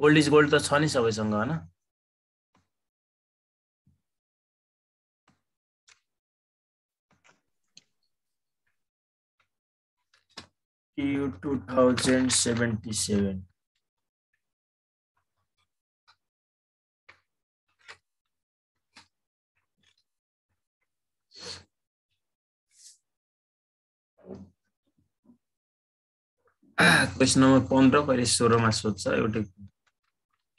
Old is gold त छ नि सबैसँग होइन? क्वेसन नम्बर पन्ध्र कहिले सोह्रमा सोध्छ एउटै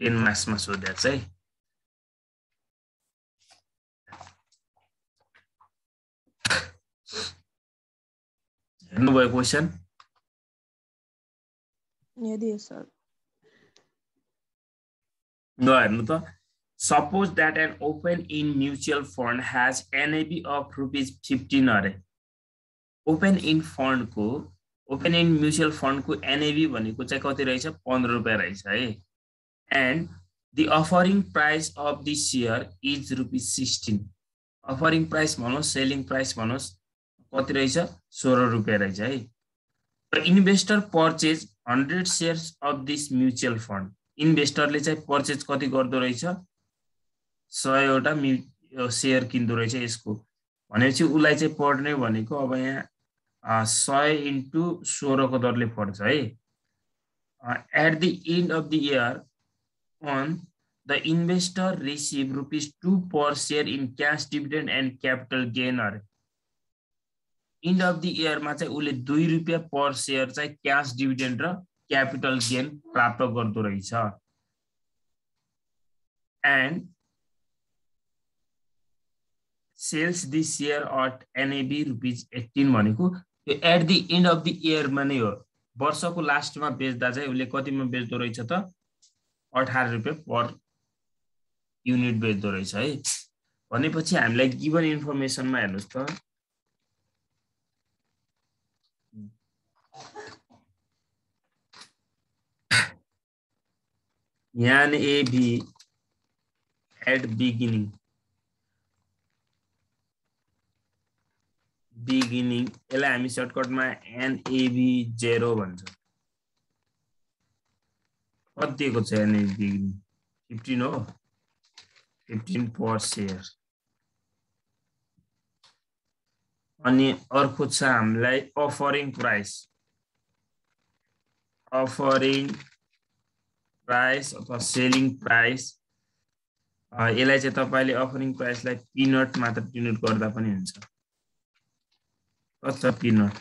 टेन मार्क्समा सोध्या चाहिँ हेर्नुभयो क्वेसन हेर्नु त suppose that an open end mutual fund has NAV of rupees fifteen अरे ओपन इन फन्डको ओपन इन म्युचुअल फन्डको एनएबी भनेको चाहिँ कति रहेछ? पन्ध्र रुपियाँ रहेछ है। And the offering price of the share is rupees sixteen offering price भनोस् selling price भनोस् कति रहेछ सोह्र रुपियाँ रहेछ है र investor purchase hundred shares of this mutual fund इन्भेस्टरले चाहिँ पर्चेज कति गर्दो रहेछ सयवटा म्यु सेयर किन्दो रहेछ यसको भनेपछि उसलाई चाहिँ पढ्ने भनेको अब यहाँ सय इन्टु सोह्रको दरले पढ्छ है at the end of the year and the investor receive rupees two per share in cash dividend and capital gain अरे इन्ड अफ द इयरमा चाहिँ उसले दुई रुपियाँ पर सेयर चाहिँ क्यास डिभिडेन्ड र क्यापिटल गेन प्राप्त गर्दो रहेछ. And sells the share at NAV rupees eighteen भनेको यो at the end of the इयरमा नै हो। वर्षको लास्टमा बेच्दा चाहिँ उसले कतिमा बेच्दो रहेछ त? अठार रुपियाँ पर युनिट बेच्दो रहेछ है। भनेपछि हामीलाई गिभन इन्फर्मेसनमा हेर्नुहोस् त। yan ab at beginning beginning यसलाई हामी सर्टकटमा एनएबी जेरो भन्छ। कति दिएको छ बिगिनिङ फिफ्टिन हो? फिफ्टिन पर सेयर अनि अर्को छ हामीलाई अफरिङ प्राइस अफरिङ प्राइस अथवा सेलिङ प्राइस यसलाई चाहिँ तपाईँले अफरिङ प्राइसलाई पिनट मात्र डिनोट गर्दा पनि हुन्छ। छ पिनट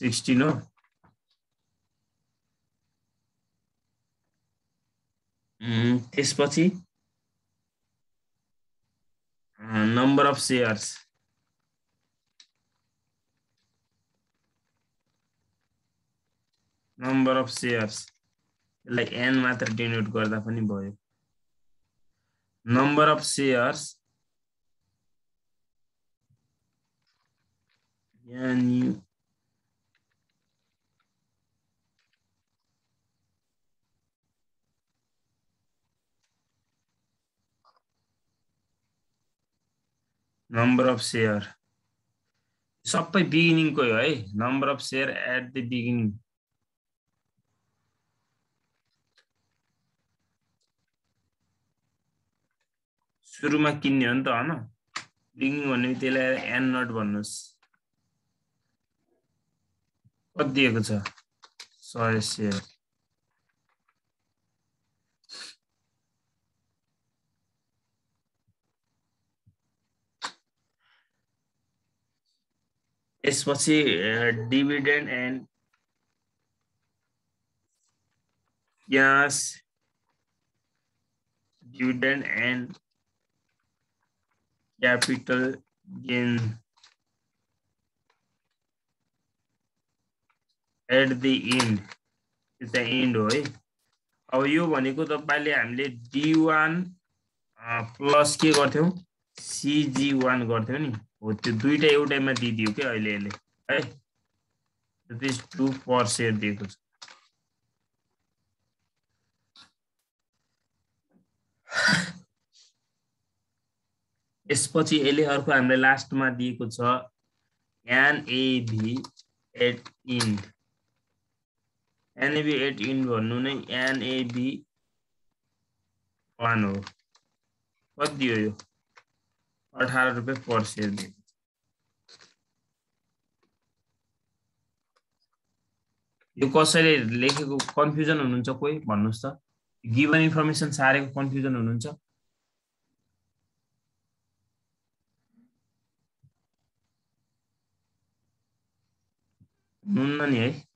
सिक्सटिन हो? त्यसपछि number of shares number of shares यसलाई एन मात्र डिनोट गर्दा पनि भयो. Number of shares yani number of share सबै बिगिनिङको हो है? Number of share at the beginning सुरुमा किन्ने हो नि त होइन? बिगिनिङ भन्ने त्यसलाई एन नट भन्नुहोस्। कति दिएको छ? सय सेयर यसपछि dividend and cash dividend and capital gain at the end त्यो चाहिँ इन्ड हो है। अब यो भनेको तपाईँले हामीले डी वान प्लस के गर्थ्यौँ? सिजी वान गर्थ्यौँ नि। हो त्यो दुइटा एउटैमा दिइदियो क्या अहिले यसले है? रुपिस टू पर सेयर दिएको छ। यसपछि यसले अर्को हामीलाई लास्टमा दिएको छ NAV at end NAB at end भन्नु नै एनएबी वान हो। कति दियो यो? अठार रुपियाँ पर सेयर दियो यो कसैले लेखेको कन्फ्युजन हुनुहुन्छ कोही? भन्नुहोस् त। गिभन इन्फर्मेसन सारेको कन्फ्युजन हुनुहुन्छ। हुनुहुन्न नि है।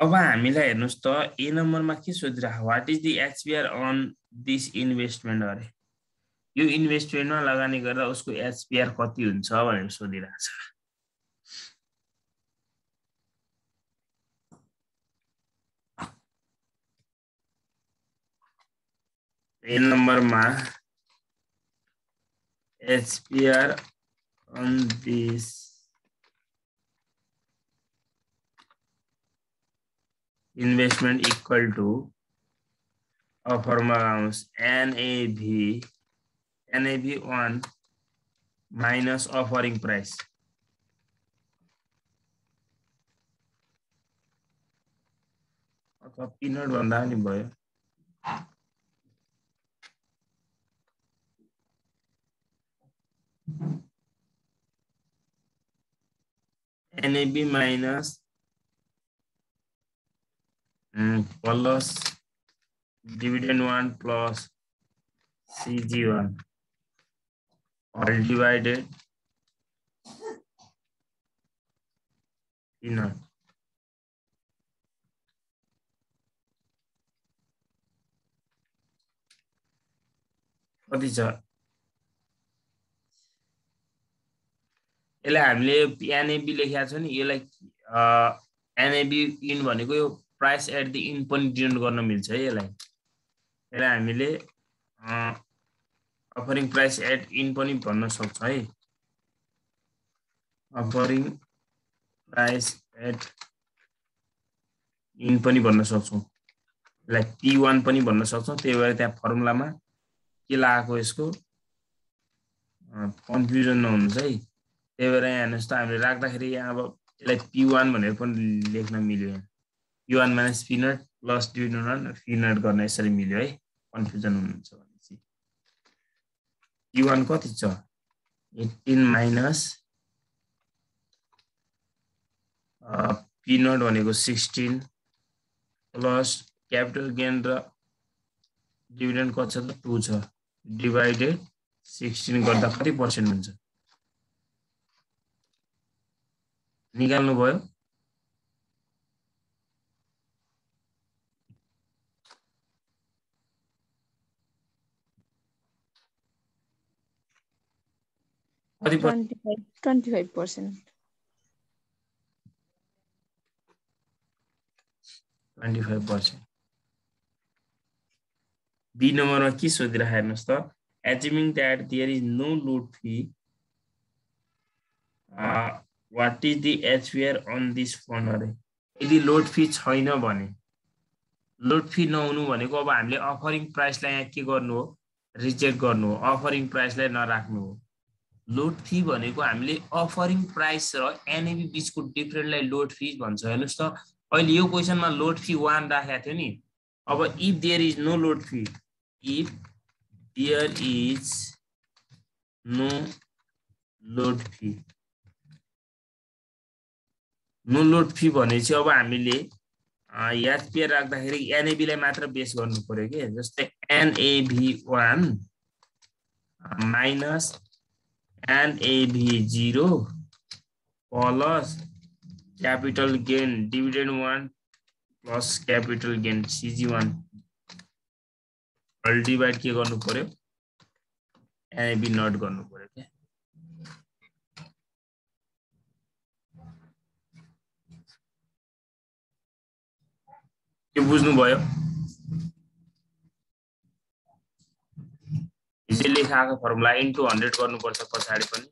अब हामीलाई हेर्नुहोस् त ए नम्बरमा के सोधिरहेको? What is the HPR on this investment अरे? यो इन्भेस्टमेन्टमा लगानी गर्दा उसको एचपिआर कति हुन्छ भनेर सोधिरहेको छ। ए नम्बरमा HPR on this investment equal to a formula comes NAV NAV1 minus offering price. अथवा पिनट भन्दा पनि भयो NAB minus mm, plus dividend 1 plus CG1 all divided. In कति छ यसलाई हामीले एनएबी लेखेको छ नि यसलाई एनएबी इन भनेको यो प्राइस एट दि इन पनि डिनोट गर्न मिल्छ है यसलाई। यसलाई हामीले अफरिङ प्राइस एट इन पनि भन्न सक्छ है। अफरिङ प्राइस एट इन पनि भन्न सक्छौँ। यसलाई पी वान पनि भन्न सक्छौँ। त्यही भएर त्यहाँ फर्मुलामा के लगाएको यसको कन्फ्युजन नहुनुहोस् है। त्यही भएर यहाँ हेर्नुहोस् त हामीले राख्दाखेरि यहाँ अब यसलाई पी वान भनेर पनि लेख्न मिल्यो। यहाँ P one minus P naught plus one P naught गर्न यसरी मिल्यो है। कन्फ्युजन हुनुहुन्छ भने चाहिँ पी वान कति छ? एट्टिन माइनस पी नट भनेको सिक्सटिन प्लस क्यापिटल गेन र डिभिडेन्ड कति छ त? टू छ। डिभाइडेड सिक्सटिन गर्दा कति पर्सेन्ट हुन्छ? निकाल्नुभयो। कति twenty five percent twenty five percent B नम्बरमा के सोधिरहेको हेर्नुहोस् त assuming that there is no load fee what is the HPR on this fund अरे यदि लोड फी छैन भने लोड फी नहुनु भनेको अब हामीले अफरिङ प्राइसलाई यहाँ के गर्नु हो? रिजेक्ट गर्नु हो। अफरिङ प्राइसलाई नराख्नु हो। लोड फी भनेको हामीले अफरिङ प्राइस र एनएबी बिचको डिफ्रेन्टलाई लोड फी भन्छ। हेर्नुहोस् त अहिले यो क्वेसनमा लोड फी वान राखेको थियो नि। अब if there is no load fee if there is no load fee no load fee भनेपछि अब हामीले एचपिआर राख्दाखेरि एनएबीलाई मात्र बेस गर्नु पर्यो कि। जस्तै NAV one minus NAV zero plus capital gain dividend one plus capital gain CG one divide के गर्नु पर्यो एनआइबी नट गर्नु पर्यो क्या त्यो बुझ्नुभयो हिजो लेखाएको फर्मुला इन्टु हन्ड्रेड गर्नुपर्छ पछाडि पनि।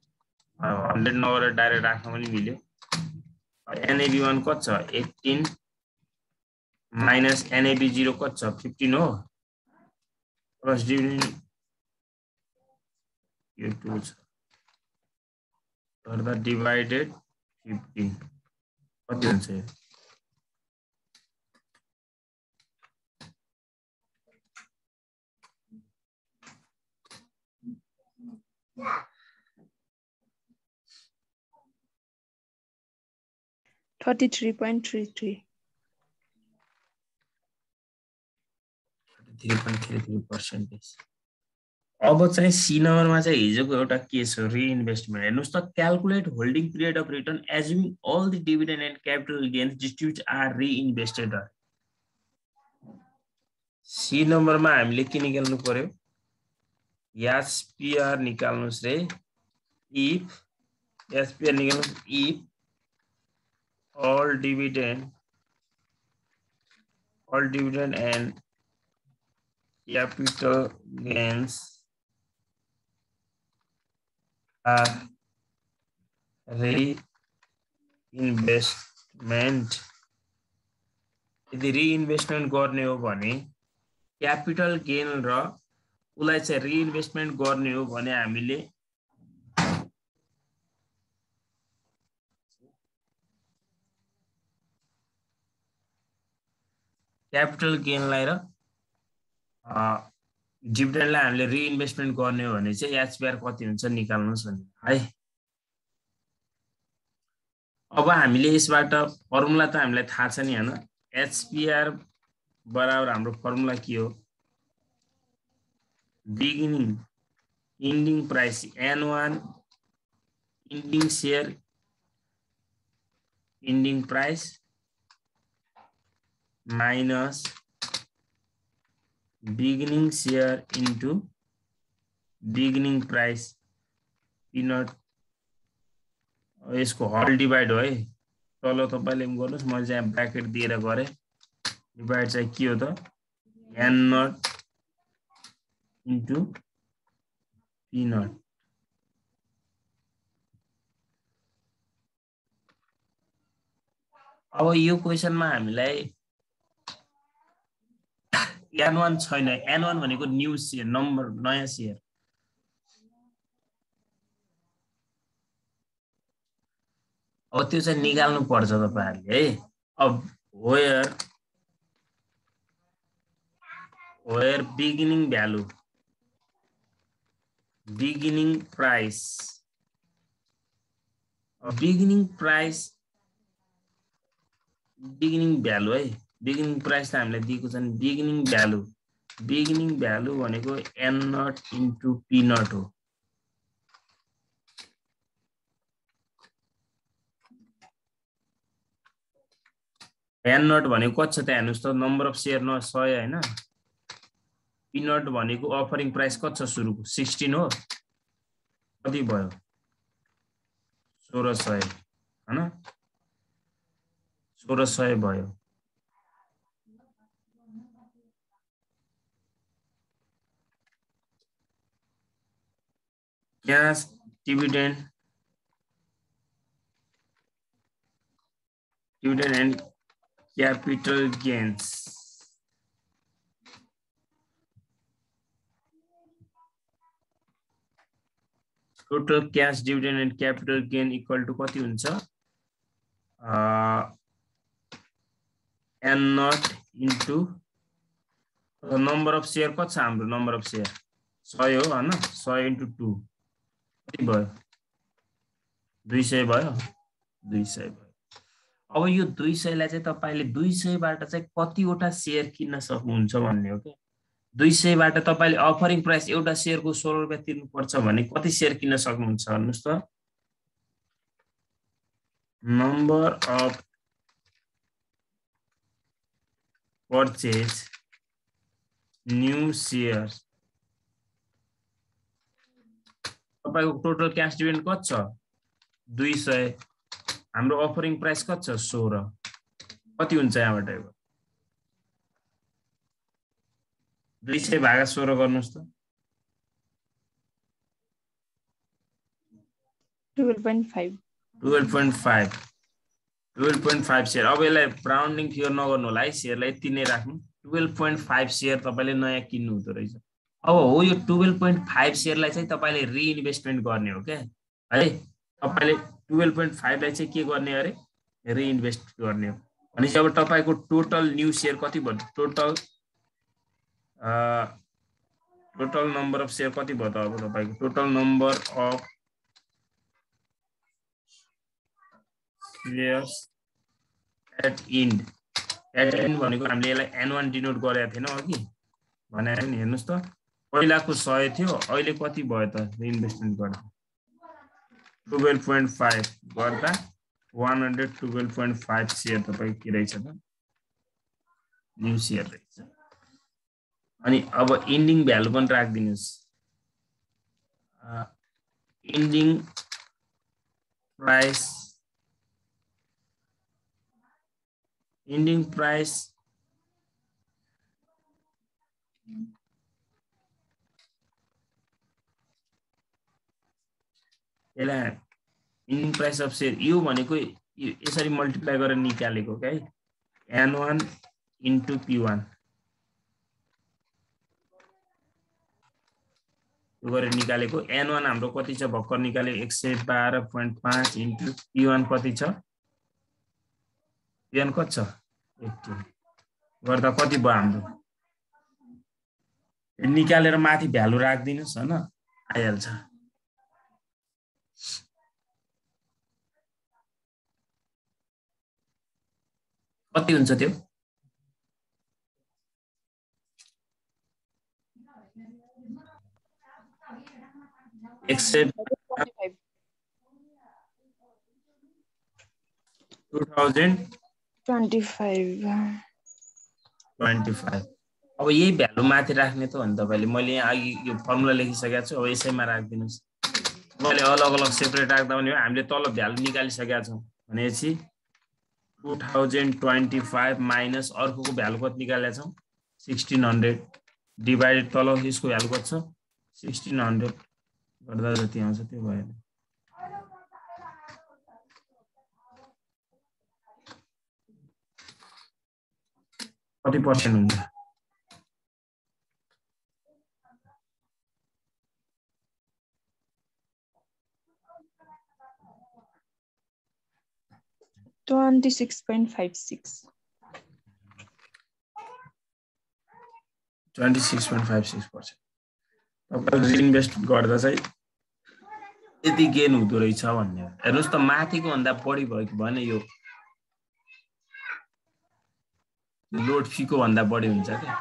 हन्ड्रेड नगरेर डाइरेक्ट राख्न पनि मिल्यो। एनएबी वान कति छ? एट्टिन माइनस एनएबी जिरो कति छ? फिफ्टिन हो। प्लस डिभिडेन्ड यो टु छ। गर्दा डिभाइडेड फिफ्टिन। कति हुन्छ यो? 33.33 अब चाहिँ सी नम्बरमा चाहिँ हिजोको एउटा केस हो रिइन्भेस्टमेन्ट हेर्नुहोस् त calculate holding period of return assume all the dividend and capital gains distribute are reinvested C नम्बरमा हामीले के निकाल्नु पर्यो? एसपिआर निकाल्नुहोस् रे इफ़ एसपिआर निकाल्नुहोस् if all dividend all dividend and capital gains are reinvestment. यदि रिइन्भेस्टमेन्ट गर्ने हो भने क्यापिटल गेन र उसलाई चाहिँ रिइन्भेस्टमेन्ट गर्ने हो भने हामीले क्यापिटल गेनलाई र डिभिडेन्डलाई हामीले रिइन्भेस्टमेन्ट गर्ने हो भने चाहिँ एचपिआर कति हुन्छ निकाल्नुहोस् भने है। अब हामीले यसबाट फर्मुला त हामीलाई थाहा छ नि होइन। एचपिआर बराबर हाम्रो फर्मुला के हो? Ending price N one ending share ending price minus beginning share into beginning price P naught यसको हल डिभाइड हो है। तल तपाईँले गर्नुहोस् मैले चाहिँ ब्राकेट दिएर गरेँ। डिभाइड चाहिँ के हो त? एन नट इन्टु पिनट अब यो क्वेसनमा हामीलाई एन वान छैन। एन वान भनेको न्यु सेयर नम्बर नयाँ सेयर अब त्यो चाहिँ निकाल्नु पर्छ तपाईँहरूले है। अब where where beginning value beginning price beginning price beginning value है। बिगिनिङ प्राइस त हामीलाई दिएको छ नि बिगिनिङ भ्यालु बिगिनिङ भ्यालु भनेको N naught into P naught हो। एन नट भनेको कति छ त हेर्नुहोस् त नम्बर अफ सेयर न सय होइन? पिनट भनेको अफरिङ प्राइस कति छ सुरुको? सिक्सटिन हो? कति भयो? सोह्र सय होइन? सोह्र सय भयो। cash dividend dividend and capital gains total cash dividend and capital gain equal to कति हुन्छ? N naught into number of share कति छ हाम्रो नम्बर अफ सेयर सय हो होइन? सय इन्टु टू कति भयो? दुई सय भयो? दुई सय भयो। अब यो दुई सयलाई चाहिँ तपाईँले दुई सयबाट चाहिँ कतिवटा सेयर किन्न सक्नुहुन्छ भन्ने हो क्या? दुई सयबाट तपाईँले अफरिङ प्राइस एउटा सेयरको सोह्र रुपियाँ तिर्नुपर्छ भने कति सेयर किन्न सक्नुहुन्छ भन्नुहोस् त? Number of purchase new share तपाईँको टोटल क्यास डिभिडेन्ड कति छ? दुई सय। हाम्रो अफरिङ प्राइस कति छ? सोह्र। कति हुन्छ यहाँबाट? दुई सय भागा सोह्र गर्नुहोस् त टुवेल्भ पोइन्ट फाइभ सेयर अब यसलाई राउन्डिङ फिगर नगर्नु होला है सेयरलाई यति नै राख्नु टुवेल्भ पोइन्ट फाइभ सेयर तपाईँले नयाँ किन्नु हुँदो रहेछ अब हो यो टुवेल्भ पोइन्ट फाइभ सेयरलाई चाहिँ तपाईँले रिइन्भेस्टमेन्ट गर्ने हो क्या है तपाईँले टुवेल्भ पोइन्ट फाइभलाई चाहिँ के गर्ने अरे रिइन्भेस्ट गर्ने हो भनेपछि अब तपाईँको टोटल न्यु सेयर कति भयो total total number of share कति भयो त अब तपाईँको? Total number of shares at end at end भनेको हामीले यसलाई एन डिनोट गरेका थिएनौँ अघि भने नि हेर्नुहोस् त। पहिलाको सय थियो अहिले कति भयो त? इन्भेस्टमेन्ट गर्दा। टुवेल्भ पोइन्ट फाइभ गर्दा one hundred twelve point five share तपाईँ के रहेछ त? न्यु सेयर रहेछ। अनि अब इन्डिङ भ्यालु पनि राखिदिनुहोस्। इन्डिङ प्राइस ending price यसलाई इन्डिङ प्राइस अफ सेयर यो भनेको यसरी मल्टिप्लाई गरेर निकालेको क्या N one into P one गरेर निकालेको एन वान हाम्रो कति छ? भर्खर निकाले एक सय बाह्र पोइन्ट पाँच इन्टु पी वान कति छ? एन कति छ? एट्टिन गर्दा कति भयो हाम्रो? निकालेर माथि भ्यालु राखिदिनुहोस् होइन। आइहाल्छ। कति हुन्छ त्यो? फाइभ ट्वेन्टी फाइभ अब यही भ्यालु माथि राख्ने त हो नि तपाईँले मैले यहाँ अघि यो फर्मुला लेखिसकेको छु अब यसैमा राखिदिनुहोस्। तपाईँले अलग अलग सेपरेट राख्दा पनि हामीले तल भ्यालु निकालिसकेका छौँ। भनेपछि two thousand twenty five minus अर्कोको भ्यालु कति निकालेका छौँ? सिक्सटिन हन्ड्रेड डिभाइडेड तल यसको भ्यालु कति छ? सिक्सटिन हन्ड्रेड गर्दा जति आउँछ त्यो भयो कति पर्सेन्ट हुन्छ twenty six point five six twenty six point five six percent तपाईँले रिइन्भेस्ट गर्दा चाहिँ यति गेन हुँदो रहेछ भन्ने हेर्नुहोस् त माथिको भन्दा बढी भयो कि भएन यो लोड फीको भन्दा बढी हुन्छ क्या?